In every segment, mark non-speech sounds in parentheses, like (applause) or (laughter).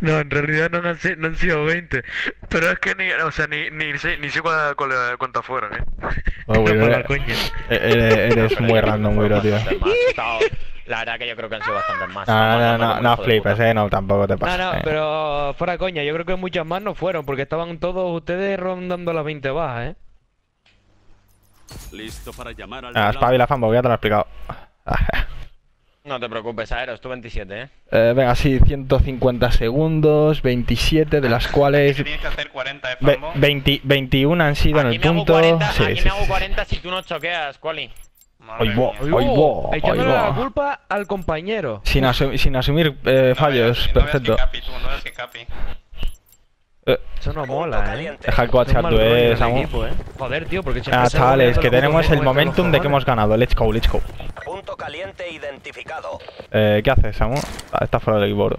No, en realidad no han, si- no han sido 20. Pero es que ni, o sea, ni, ni sé, ni sé cuántas cuántas fueron, eh. Oh, güey, (laughs) No la eres, coña. eres- eres (laughs) muy random, güey, tío. La verdad que yo creo que han sido bastantes más. No, no, no, no, no flipes, eh, no, tampoco te No, pases. no, eh. pero fuera coña, yo creo que muchas más no fueron, porque estaban todos ustedes rondando las 20 bajas, ¿eh? Listo para llamar al Ah, espabila, Fambo, que ya te lo he explicado. (laughs) No te preocupes, Aeros, tú 27, ¿eh? Eh, venga, sí, 150 segundos, 27, de las cuales Tienes que hacer 40 de ve- fambo. 20 21 han sido en Aquí el me hago punto. 40, Sí, aquí sí, me hago sí. 40 si tú no choqueas, Quali. Va, mía. ahí va, ahí Echándole la culpa al compañero. Sin, asum- sin asumir eh, No fallos, no veas perfecto. que capi, tú, no veas que capi. Eh, Eso no mola, ¿eh? rollo eh, Samu. Joder, tío, porque siempre Ah, chavales, que tenemos el momentum de que hemos ganado. Let's go, let's go. Punto caliente identificado. Eh, ¿Qué haces, Samu? Ah, está fuera del equipo, bro.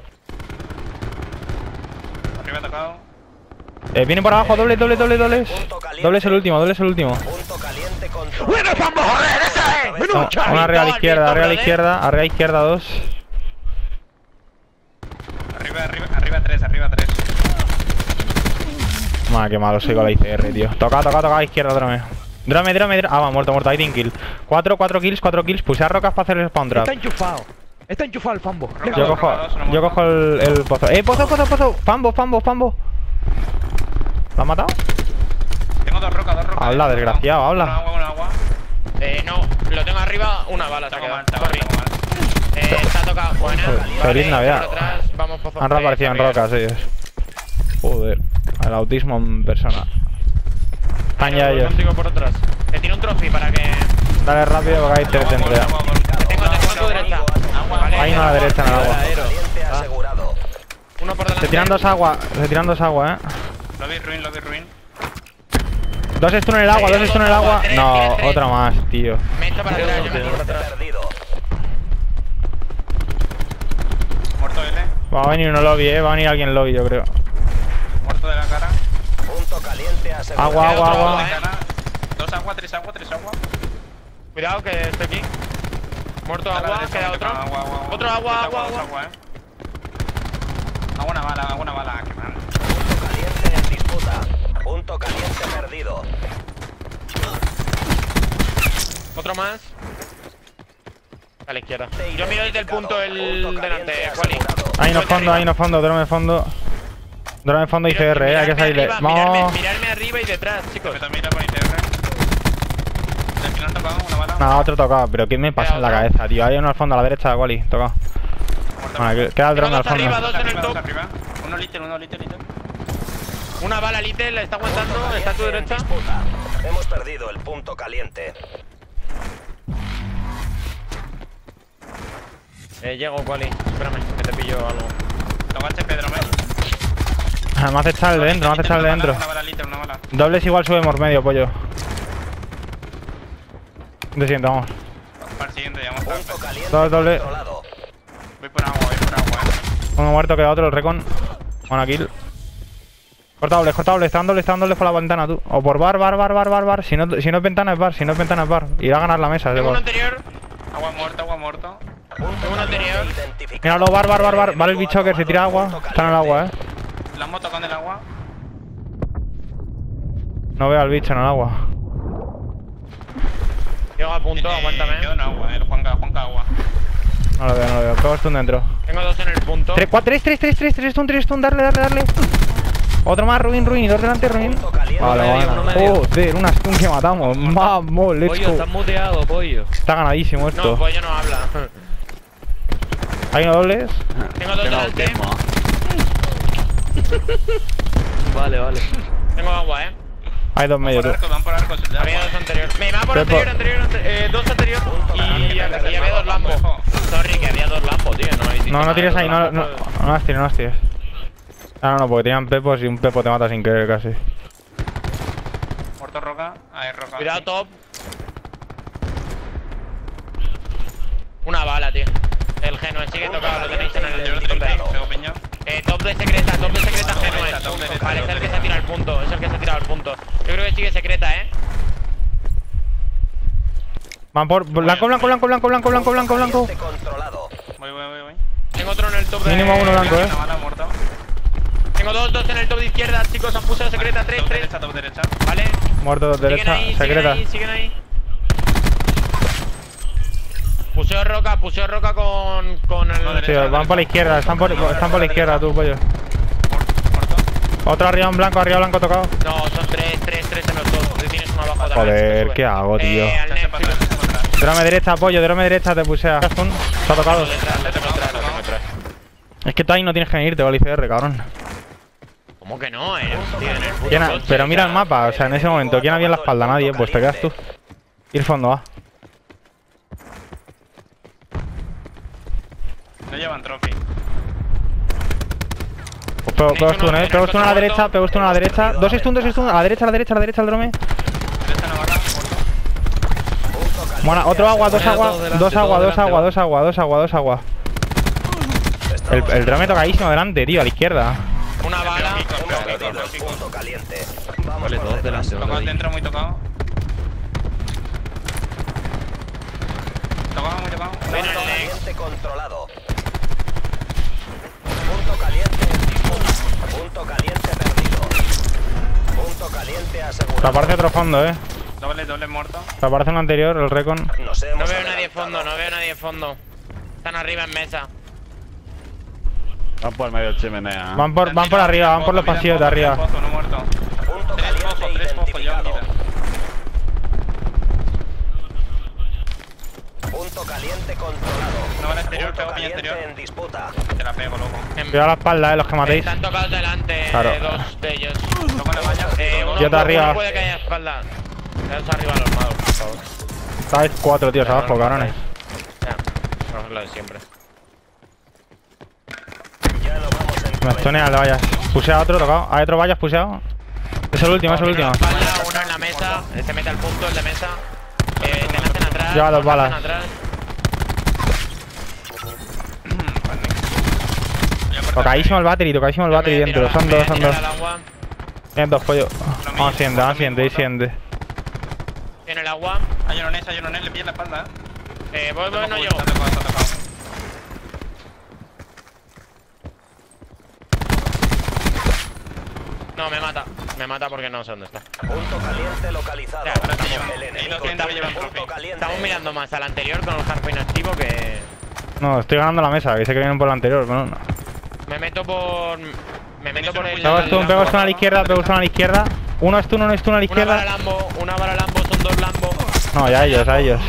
Arriba tocado. Eh, viene por abajo, doble, doble, doble, doble. Doble es el último, doble es el último. ¡Bueno, vamos, joder, esa es! Una arriba a la izquierda, arriba a la izquierda, arriba a la izquierda, dos. Arriba, arriba, arriba 3, arriba 3. Madre, qué malo soy con la ICR, tío. Toca, toca, toca, izquierda, drone. Drone, drone, drone. Ah, va, muerto, muerto. Ahí tiene kill. 4, 4 kills, 4 kills. Puse a rocas para hacer el spawn trap. Está enchufado. Está enchufado el fambo. Roca Yo cojo, roca yo cojo el, el pozo. ¡Eh, pozo, pozo, pozo! ¡Fambo, fambo, fambo! ¿Lo has matado? Tengo dos rocas, dos rocas. Habla, desgraciado, habla. Agua, agua. Eh, no, lo tengo arriba, una bala se ha quedado. Eh, está tocado. Buena. Feliz Vale, Navidad. por atrás, vamos pozo. Han reaparecido en Eh, rocas ellos. Joder. El autismo en persona. Están ya ellos. contigo por atrás. Te tiro un trophy para que. Dale rápido porque hay tres. Te tengo, te tengo derecha. Hay uno a la derecha en el agua. Ah. Uno por delante. Se tiran dos agua, se tiran dos agua, eh. Lobby ruin, lobby ruin. Dos stun en el agua, dos stun en el agua. No, otra más, tío. Me echo para atrás, yo me echo para atrás. Perdido. Muerto L. Va a venir uno lobby, eh. Va a venir alguien lobby, yo creo. Muerto de la cara. Punto caliente. Agua, agua, otro agua. agua, De cara. Dos agua, tres agua, tres agua. Cuidado que estoy aquí. Muerto agua, derecha, queda otro. Agua, agua, Otro agua, agua, dos agua. eh. Agua una bala, agua una bala. Qué mal. Punto caliente en disputa. Punto caliente perdido. Otro más. A la izquierda. Yo miro desde el punto el delante, Quali. Ahí no fondo, ahí no fondo, drone fondo. Drone fondo ICR, eh. Hay que salirle. Vamos. mirarme arriba y detrás, chicos. Me también con final tocado, una bala. Nada, otro tocado, pero ¿qué me pasa en la cabeza, tío? Hay uno al fondo, a la derecha, Wally, tocado. Que- queda el drone al dos arriba, fondo. dos en el top. Uno liter, uno liter, liter. Una bala, Little, está aguantando, está a tu en derecha. Hemos perdido el punto caliente. Eh, llego, Quali. Espérame, que te pillo algo. Toma este Pedro, me. Ah, Me hace echar el de dentro, me hace echar el de Una dentro. Una una. Dobles igual subimos medio, pollo. De siguiente, vamos. Para el siguiente, ya vamos. Punto caliente Doble, doble. controlado. Voy por agua, voy por agua, eh. Uno muerto, queda otro, el recon. Buena kill. Corta dobles, corta dobles, están dobles, están dobles por la ventana, tú. O por bar, bar, bar, bar, bar, bar. Si no, si no es ventana, es bar, si no es ventana, es bar. Irá a ganar la mesa, de Tengo uno anterior. Agua muerto, agua. Punto Tengo uno anterior. Míralo, bar, bar, bar, bar. Vale el bicho que se tira agua. Está en el agua, eh. La moto con el agua. No veo al bicho en el agua. Llego a punto, Eh, aguántame. Quedó en agua, el Juanca, Juanca agua. No lo veo, no lo veo. Pego stun dentro. Tengo dos en el punto. 3, 4, 3, 3, 3, 3, 3, stun, 3, stun, darle, darle, darle. Otro más, ruin, ruin, y dos delante, ruin. Vale, vale. medio. Joder, una stun que matamos. Vamos, let's Pollo, go. muteado, pollo. Está ganadísimo No, esto. pues yo no habla. Hay uno dobles. Tengo dos delante. Vale, vale. Tengo agua, eh. Hay dos medio, Por tú. arco, van por arcos. Había dos anterior. Me va por anterior, anterior, anterior. Eh, dos anterior. Y, y había dos Lambo. Sorry, que había dos Lambo, tío. No, No, no tires ahí, no, no, no las tires, no las tires. Ah, no, no, porque tiran pepos y un pepo te mata sin querer casi. Muerto roca. Ahí roca. Cuidado, top. Una bala, tío. El Genoa sigue tocado, lo tenéis en Yo el lo Eh, top de secreta, top de secreta Top top derecha, Vale, es top el que se derecha. tira al punto, es el que se tira al punto. Yo creo que sigue secreta, eh. Van por blanco, blanco, blanco, blanco, blanco, blanco, blanco, blanco. Voy, voy, voy, voy. Tengo otro en el top de... Mínimo uno blanco, eh. Tengo dos, dos en el top de izquierda, chicos. Han puesto secreta, tres, Top tres. derecha, top derecha. Vale. Muerto Siguen derecha, ahí, siguen secreta. ahí, siguen ahí. Puseo roca, puseo roca con, con el... Derecha. Tío, van por la izquierda, están por, están por la izquierda, tú, pollo. Otro arriba en blanco, arriba blanco tocado. No, son tres, tres, tres en los dos. Tú tienes uno abajo otra Joder. ¿qué hago, tío? Eh. Drome derecha, pollo, drome derecha, te pusea. Stun, Se ha tocado. Es que tú ahí no tienes que venirte el ICR, cabrón. ¿Cómo que no? Eh, tío, en el puto ¿Quién ha- coche, pero mira el mapa, o sea, en ese momento, ¿quién había en la espalda? Nadie, pues te quedas tú. Ir fondo A. No llevan trophy. Pues pego, pego stun, eh. Pego stun a la derecha, pego stun a la derecha. Dos stun, dos stun. A la derecha, a la derecha, a la derecha, el drome. Derecha una bala, muerto. Bueno, otro agua, dos agua, dos agua, dos agua, dos agua, dos agua, dos agua. El, el drone tocadísimo delante, tío, a la izquierda. Una bala. Punto caliente. Vamos detrás. delante. Tocado dentro, muy tocado. Tocado, muy tocado. Al controlado. Punto caliente en disputa. Punto caliente perdido. Punto caliente Te asegurado. aparece otro fondo, eh. Doble, doble muerto. Te aparece el anterior, el recon. No veo nadie fondo, no veo nadie fondo. Están arriba en mesa. Van por medio chimenea. Van por, van por arriba, van por los pasillos de arriba. Punto Tres caliente tres pozos, yo identificado. Punto caliente controlado. Una bala exterior, Punto pego exterior. en disputa. Te la pego, loco. Cuidado a la espalda, eh, los que matéis. Están tocados delante, Claro. eh, dos de ellos. Toco la valla. Eh, uno, Yo te arriba. puede que haya espalda. Quedaos arriba los magos, por favor. Estáis cuatro tíos abajo, cabrones. Ya, vamos a lo de siempre. Ya no vamos en Me estonea el de vallas. Pusea otro, tocado. Hay otro vallas puseado. Es el último, es el último. Uno en la espalda, uno en la mesa, se mete al punto, el de mesa. Eh, te nacen atrás. Lleva dos balas. atrás. Tocadísimo el battery, tocadísimo el battery dentro. Son dos, son dos. Tienen dos pollos. Vamos siguiente, vamos ahí siguiente. En el agua. Hay uno en ese, hay uno en le pilla la espalda, eh. Eh, voy, voy, no llego. No, me mata. Me mata porque no sé dónde está. Punto caliente localizado. El Y. Estamos mirando más al anterior con el harpo inactivo que. No, estoy ganando la mesa, que sé que vienen por la anterior, pero no. Me meto por. Me meto por el. Pego stun, pego stun a la izquierda, pego stun a la izquierda. Uno stun, uno stun a la Una bala izquierda. Lambo, una bala Lambo, son dos Lambo. No, ya ellos, a ellos.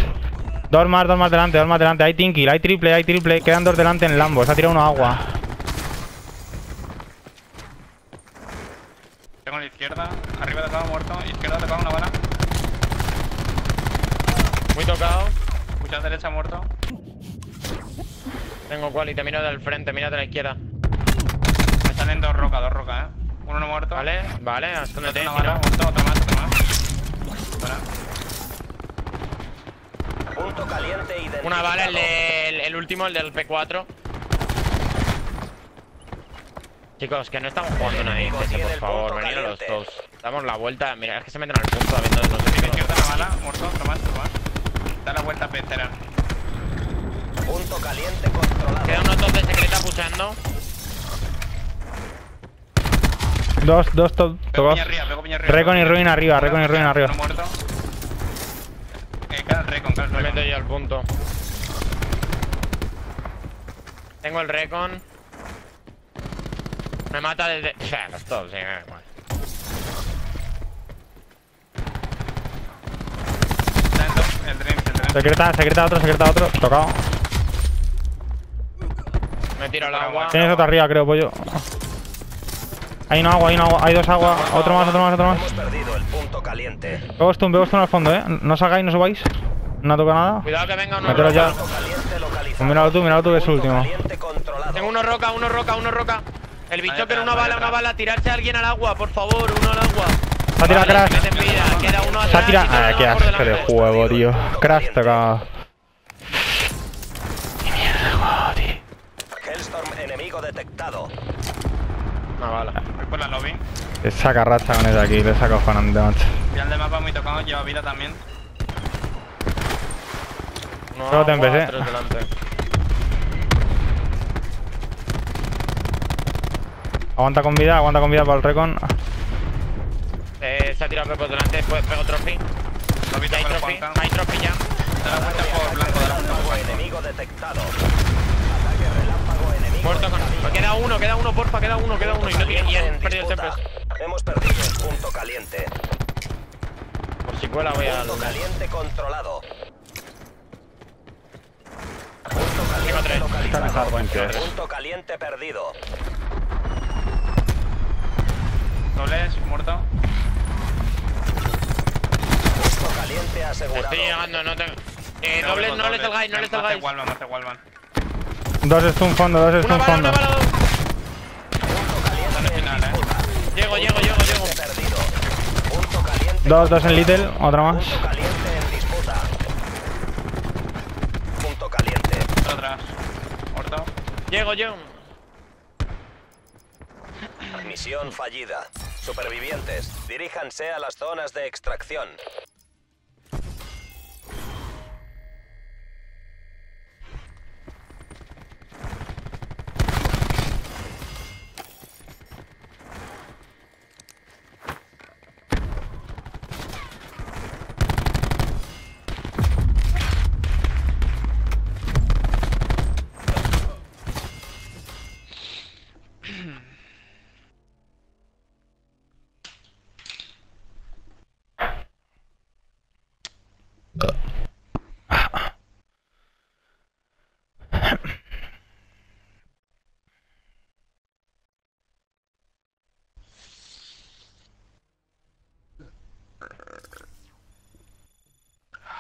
Dos más, dos más delante, dos más delante. Hay Tinky, hay triple, hay triple. Quedan dos delante en Lambo. Se ha tirado uno agua. Tengo a la izquierda. Arriba tocado, muerto. Izquierda tocado, una bala. Muy tocado. Escucha derecha, muerto. Tengo cual y te miro del frente, mírate a la izquierda. Me salen dos rocas, dos rocas, eh. Uno no muerto. Vale, vale, escóndete. Mira. bala, muerto, otro más, otro más. Punto caliente identificado. Una bala, el, de- el, el último, el del P4. Chicos, que no estamos jugando distancia, tiene por favor, venid a los dos. Damos la vuelta, mira, es que se meten al punto habiendo no sé qué. Izquierda una bala, muerto, otro más, otro más. Da la vuelta pecera. Punto caliente controlado. Quedan unos dos de secreta puseando. Dos, dos, to- Pego tocados. piña arriba, pego piña arriba. Recon y ruin arriba, Recon y ruin arriba. Muerto. Eh, recon, Me meto yo al punto. Tengo el recon. Me mata desde. O sea, los dos, sí, eh, el dream, el dream. Secreta, secreta otro, secreta otro. Tocado. Me tiro al agua. Tienes otro arriba, creo, pollo. Hay un agua, hay un agua, hay dos agua. Otro más, otro más, otro más. Hemos perdido el punto caliente. Pego stun, pego stun al fondo, eh. No salgáis, no subáis. No toca nada. Cuidado que venga uno. Mételo ya. Pues míralo tú, míralo tú, que es último. caliente controlado. Tengo uno roca, uno roca, uno roca. El bicho que una bala, una bala. Tirarse a alguien al agua, por favor, uno al agua. Se ha tirado Vale, crash. Queda uno Se ha tirado. Ah, qué asco de juego, tío. Crash tocado. Hellstorm enemigo detectado. No, vale. Voy por la lobby. Esa carracha con de aquí, le saco fanante, macho. Final de mapa muy tocado, lleva vida también. No, Solo te empecé. Aguanta con vida, aguanta con vida para el recon. Eh, se ha tirado por delante, después pego trophy. Hay trophy, hay trophy ya. De la vuelta por blanco, de la por blanco. Enemigo detectado. Muerto con. Queda uno, queda uno, porfa, queda uno, queda uno. Y, no tiene, y han perdido el tempest. Hemos perdido el punto caliente. Por si cuela voy al. Punto caliente controlado. Punto caliente tres. Está en localizado. Hardpoint, que es. Punto caliente perdido. Dobles, muerto. Punto caliente asegurado. Estoy llegando, no tengo. Eh, Doble doble, con no le salgáis, no le salgáis. Wallman, mate Wallman. Dos stun fondo, dos stun bala, fondo. una bala. Final, eh. Llego, llego, llego, llego. Dos, dos en Little, otra más. Punto caliente en disputa. Punto caliente. Otro atrás. Muerto. Llego, llego. Misión fallida. Supervivientes, diríjanse a las zonas de extracción.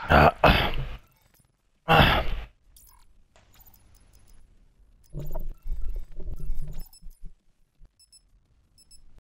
Ah,